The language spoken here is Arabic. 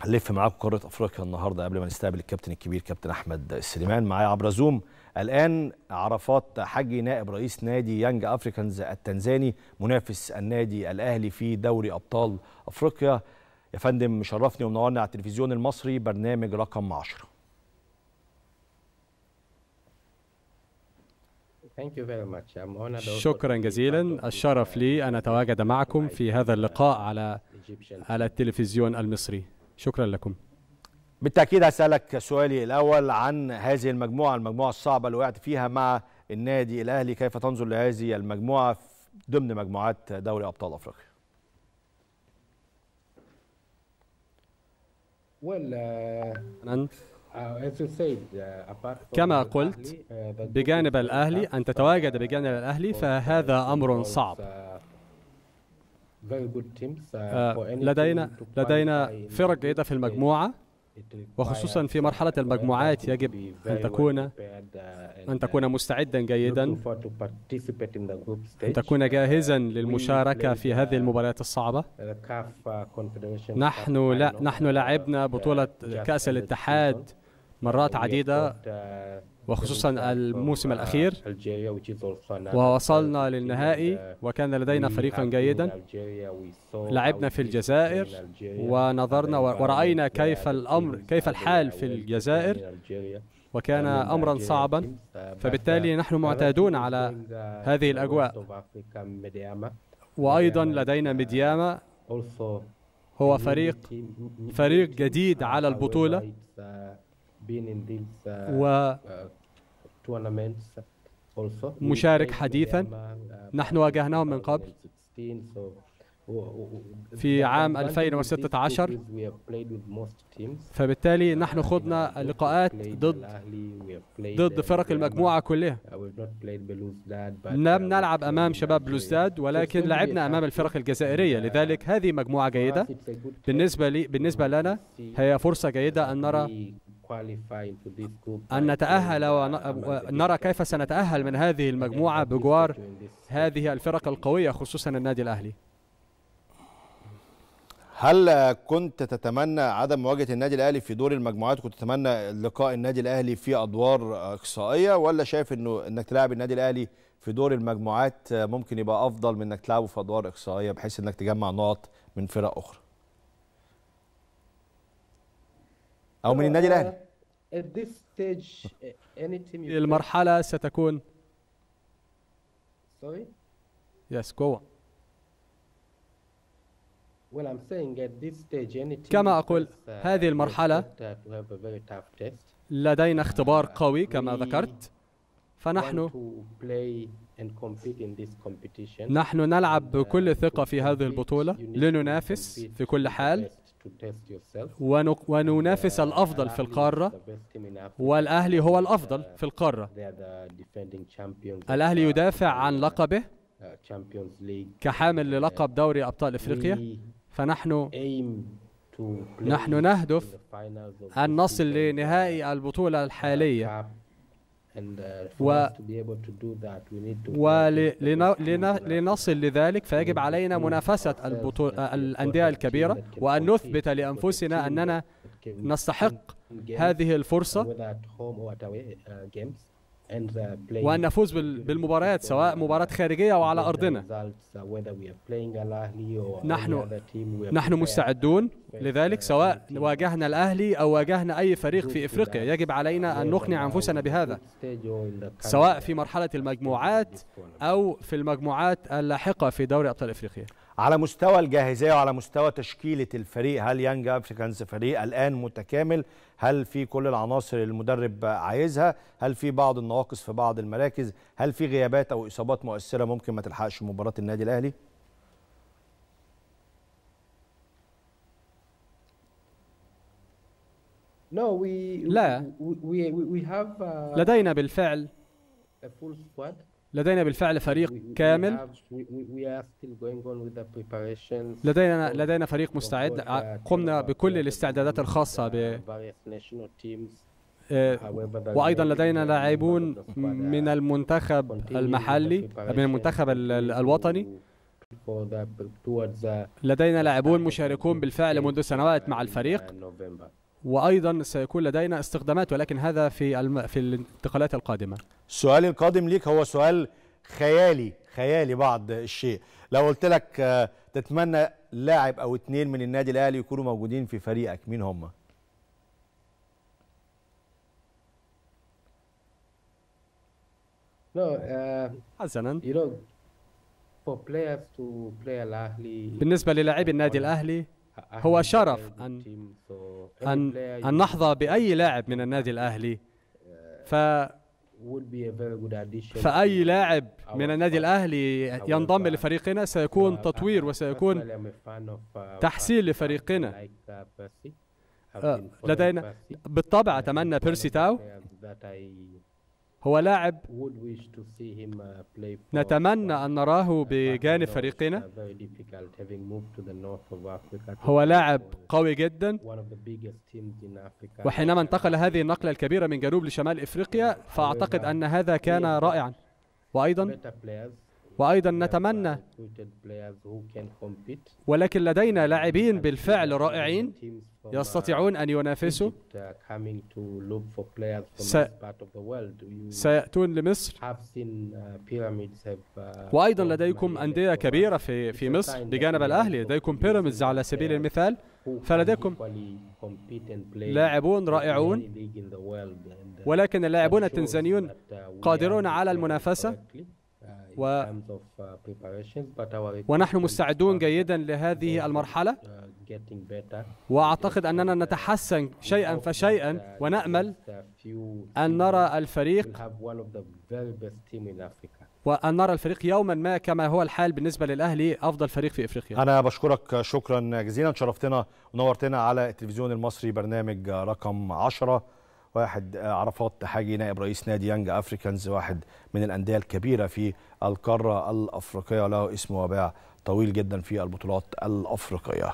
هنلف معاكم قاره أفريقيا النهارده قبل ما نستقبل الكابتن الكبير كابتن أحمد السليمان معايا عبر زوم الآن عرفات حجي نائب رئيس نادي يانج افريكانز التنزاني منافس النادي الأهلي في دوري أبطال أفريقيا. يا فندم مشرفني ومنورني على التلفزيون المصري برنامج رقم 10 شكرا جزيلا. الشرف لي أن أتواجد معكم في هذا اللقاء على على التلفزيون المصري. شكرا لكم. بالتأكيد هسألك سؤالي الأول عن هذه المجموعة المجموعة الصعبة اللي وقعت فيها مع النادي الأهلي. كيف تنظر لهذه المجموعة ضمن مجموعات دوري أبطال أفريقيا؟ كما قلت بجانب الأهلي أن تتواجد بجانب الأهلي فهذا أمر صعب. لدينا لدينا فرق جيدة في المجموعة وخصوصا في مرحلة المجموعات يجب أن تكون أن تكون مستعدا جيدا. أن تكون جاهزا للمشاركة في هذه المباريات الصعبة. نحن لا نحن لعبنا بطولة كأس الاتحاد. مرات عديدة وخصوصا الموسم الأخير. ووصلنا للنهائي وكان لدينا فريقا جيدا. لعبنا في الجزائر ونظرنا ورأينا كيف الأمر كيف الحال في الجزائر. وكان أمرا صعبا. فبالتالي نحن معتادون على هذه الأجواء. وأيضا لدينا مدياما هو فريق فريق جديد على البطولة. و مشارك حديثا. نحن واجهناهم من قبل. في عام 2016 فبالتالي نحن خضنا لقاءات ضد ضد فرق المجموعة كلها. لم نلعب أمام شباب بلوزداد ولكن لعبنا أمام الفرق الجزائرية. لذلك هذه مجموعة جيدة. بالنسبة لي بالنسبة لنا هي فرصة جيدة أن نرى أن نتأهل ونرى كيف سنتأهل من هذه المجموعة بجوار هذه الفرق القوية خصوصا النادي الأهلي. هل كنت تتمنى عدم مواجهة النادي الأهلي في دور المجموعات؟ كنت تتمنى لقاء النادي الأهلي في أدوار إقصائية؟ ولا شايف إنه إنك تلعب النادي الأهلي في دور المجموعات ممكن يبقى أفضل من إنك تلعبه في أدوار إقصائية بحيث إنك تجمع نقط من فرق أخرى؟ أو من النادي الأهلي. المرحلة ستكون. Yes, go on. كما أقول هذه المرحلة لدينا اختبار قوي كما ذكرت. فنحن نحن نلعب بكل ثقة في هذه البطولة لننافس في كل حال. وننافس الأفضل في القارة. والأهلي هو الأفضل في القارة. الأهلي يدافع عن لقبه كحامل للقب دوري أبطال إفريقيا. فنحن نحن نهدف أن نصل لنهائي البطولة الحالية. و ولنصل لذلك فيجب علينا منافسة الأندية الكبيرة وأن نثبت لأنفسنا أننا نستحق هذه الفرصة. وأن نفوز بالمباريات سواء مباراة خارجية أو على أرضنا. نحن نحن مستعدون لذلك سواء واجهنا الأهلي أو واجهنا أي فريق في إفريقيا يجب علينا أن نقنع أنفسنا بهذا سواء في مرحلة المجموعات أو في المجموعات اللاحقة في دوري أبطال إفريقيا. على مستوى الجاهزية وعلى مستوى تشكيلة الفريق هل يانج افريكانز فريق الآن متكامل؟ هل في كل العناصر اللي المدرب عايزها؟ هل في بعض النواقص في بعض المراكز؟ هل في غيابات أو إصابات مؤثرة ممكن ما تلحقش مباراة النادي الأهلي؟ لا. لدينا بالفعل. لدينا بالفعل فريق كامل. لدينا لدينا فريق مستعد. قمنا بكل الاستعدادات الخاصة ب وأيضا لدينا لاعبون من المنتخب المحلي من المنتخب الوطني. لدينا لاعبون مشاركون بالفعل منذ سنوات مع الفريق. وأيضا سيكون لدينا استخدامات ولكن هذا في الم... في الانتقالات القادمة. السؤال القادم ليك هو سؤال خيالي خيالي بعض الشيء. لو قلت لك آه، تتمنى لاعب أو اتنين من النادي الأهلي يكونوا موجودين في فريقك مين هم؟ No, uh, حسنا. you know, for players to play Al Ahly, بالنسبة للاعبي النادي الأهلي هو شرف أن- أن أن نحظى بأي لاعب من النادي ف good addition فأي to لاعب من النادي. الأهلي ينضم لفريقنا سيكون Uh, تطوير وسيكون uh, تحسين لفريقنا. uh, آه، لدينا. بالطبع Uh, one بيرسي تاو هو لاعب نتمنى أن نراه بجانب فريقنا. هو لاعب قوي جدا. وحينما انتقل هذه النقلة الكبيرة من جنوب لشمال إفريقيا فأعتقد أن هذا كان رائعا. وأيضا وأيضا نتمنى ولكن لدينا لاعبين بالفعل رائعين يستطيعون أن ينافسوا. سيأتون لمصر. وأيضا لديكم أندية كبيرة في, في مصر بجانب الأهلي. لديكم بيراميدز على سبيل المثال. فلديكم لاعبون رائعون. ولكن اللاعبون التنزانيون قادرون على المنافسة. و- uh, ونحن مستعدون جيدا لهذه المرحلة. uh. وأعتقد أننا نتحسن شيئا فشيئا ونأمل أن نرى الفريق وأن نرى الفريق يوما ما كما هو الحال بالنسبة للأهلي أفضل فريق في إفريقيا. أنا بشكرك شكرا جزيلا. شرفتنا ونورتنا على التلفزيون المصري برنامج رقم 10 واحد عرفات حاجي نائب رئيس نادي يانج أفريكانز واحد من الأندية الكبيرة في القارة الأفريقية له اسم وباع طويل جدا في البطولات الأفريقية.